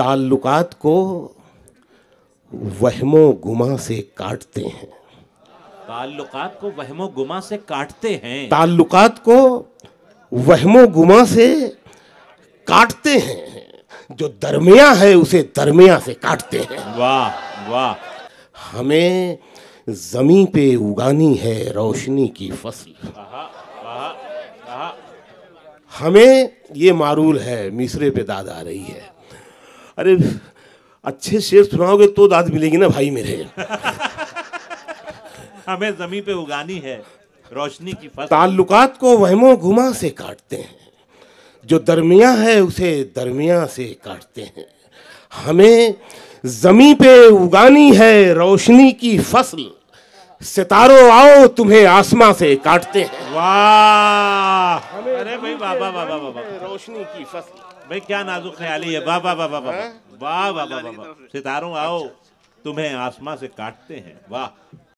ताल्लुकात को वहमो गुमा से काटते हैं। ताल्लुकात को वहमो गुमा से काटते हैं। ताल्लुकात को वहमो गुमा से काटते हैं। जो दरमिया है उसे दरमिया से काटते हैं। वाह वाह। हमें जमी पे उगानी है रोशनी की फ़सल। हमें ये मारूल है मिसरे पे दाद आ रही है। अरे अच्छे शेर सुनाओगे तो दाद मिलेगी ना भाई मेरे। हमें जमी पे उगानी है रोशनी की फ़सल। ताल्लुकात को वहमो गुमा से काटते हैं। जो दरमिया है उसे दरमिया से काटते हैं। हमें जमी पे उगानी है रोशनी की फ़सल। सितारों आओ तुम्हें आसमां से काटते हैं। वाह! अरे भाई बाबा बाबा बाबा रोशनी की फ़सल भाई क्या नाजुक ख्याली है बाबा बाबा बाबा वाह बाबा बाबा सितारों आओ तुम्हें आसमां से काटते हैं वाह